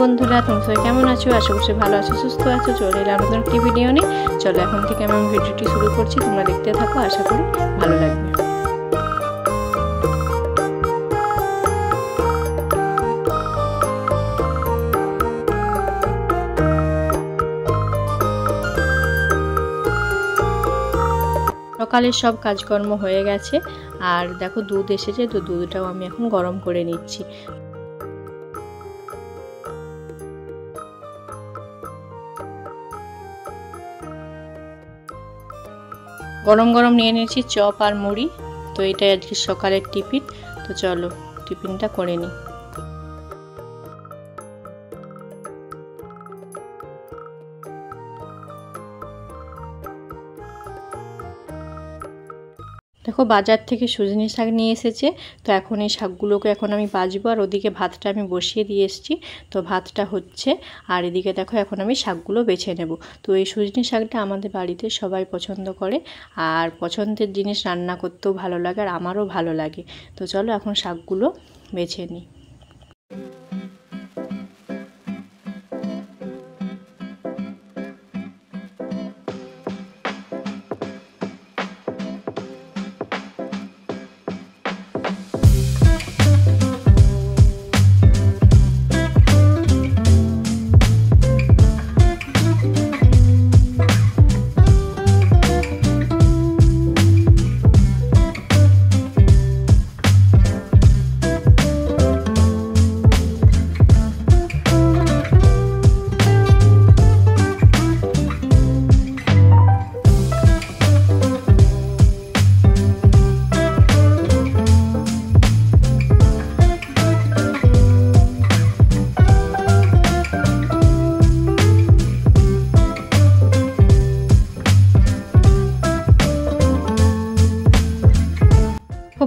বন্ধুরা, তোমরা সবাই কেমন আছো? আশা করছি ভালো আছো, সুস্থ আছো, চলে এলাম নতুন একটি ভিডিও নিয়ে। চলো এখন থেকে আমি ভিডিওটি শুরু করছি, তোমরা দেখতে থাকো, আশা করি ভালো লাগবে। সকালের সব কাজকর্ম হয়ে গেছে, আর দেখো দুধ এসেছে, তো দুধটাও আমি এখন গরম করে নিচ্ছি। গরম গরম নিয়ে নিয়েছি চপ আর মুড়ি। তো এটাই আজকে সকালের টিফিন। তো চলো, টিফিনটা করে নিই। দেখো, বাজার থেকে সজনি শাক নিয়ে এসেছে। তো এখন এই শাকগুলোকে এখন আমি বাজবো আর ওদিকে ভাতটা আমি বসিয়ে দিয়ে এসেছি। তো ভাতটা হচ্ছে আর এদিকে দেখো, এখন আমি শাকগুলো বেছে নেব। তো এই সজনি শাকটা আমাদের বাড়িতে সবাই পছন্দ করে আর পছন্দের জিনিস রান্না করতেও ভালো লাগে আর আমারও ভালো লাগে। তো চলো এখন শাকগুলো বেছে নিই।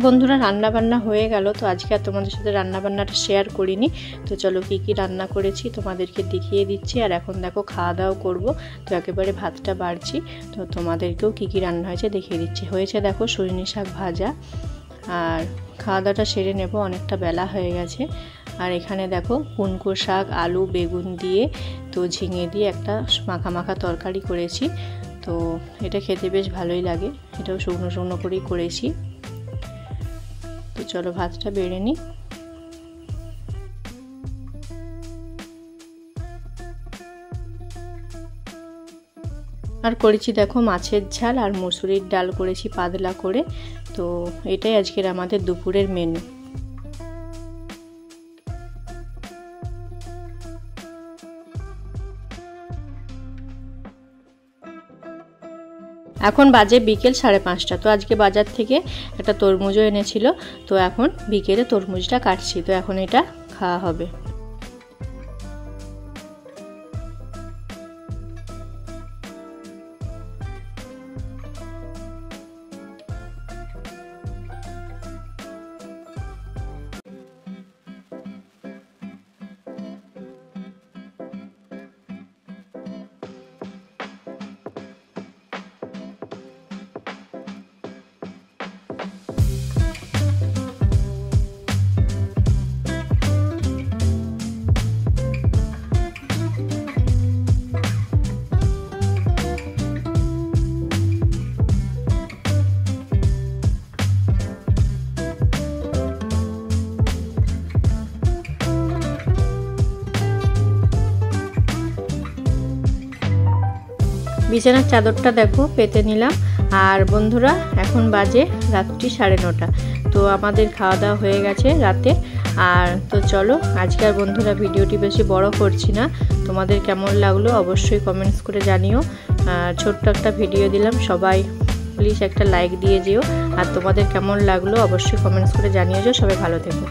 বন্ধুরা রান্না বান্না হয়ে গেল, তো আজকে আর তোমাদের সাথে রান্না বান্নাটা শেয়ার করিনি। তো চলো কি কি রান্না করেছি তোমাদেরকে দেখিয়ে দিচ্ছি, আর এখন দেখো খাওয়া দাওয়া করব। তো একেবারে ভাতটা বাড়ছি, তো তোমাদেরকেও কি কি রান্না হয়েছে দেখিয়ে দিচ্ছি। হয়েছে দেখো সজনি শাক ভাজা, আর খাওয়া দাওয়াটা সেরে নেব, অনেকটা বেলা হয়ে গেছে। আর এখানে দেখো কুনকো শাক, আলু, বেগুন দিয়ে, তো ঝিঙে দিয়ে একটা মাখা মাখা তরকারি করেছি। তো এটা খেতে বেশ ভালোই লাগে, এটাও শুকনো শুকনো করেই করেছি। চলো ভাতটা বেড়ে নিই। আর করেছি দেখো মাছের ঝাল আর মুসুরির ডাল করেছি পাতলা করে। তো এটাই আজকের আমাদের দুপুরের মেনু এখন বাজে বিকেল সাড়ে পাঁচটা। তো আজকে বাজার থেকে একটা তরমুজও এনেছিল। তো এখন বিকেলে তরমুজটা কাটছি। তো এখন এটা খাওয়া হবে। বিছানার চাদরটা দেখো, পেতে নিলাম। আর বন্ধুরা, এখন বাজে রাত্রি সাড়ে নটা। তো আমাদের খাওয়া দাওয়া হয়ে গেছে রাতে। আর তো চলো, আজকের বন্ধুরা ভিডিওটি বেশি বড় করছি না। তোমাদের কেমন লাগল অবশ্যই কমেন্টস করে জানিও। ছোট্ট একটা ভিডিও দিলাম, সবাই প্লিজ একটা লাইক দিয়ে যেও। আর তোমাদের কেমন লাগল অবশ্যই কমেন্টস করে জানিয়ে যাও সবাই ভালো থেকো।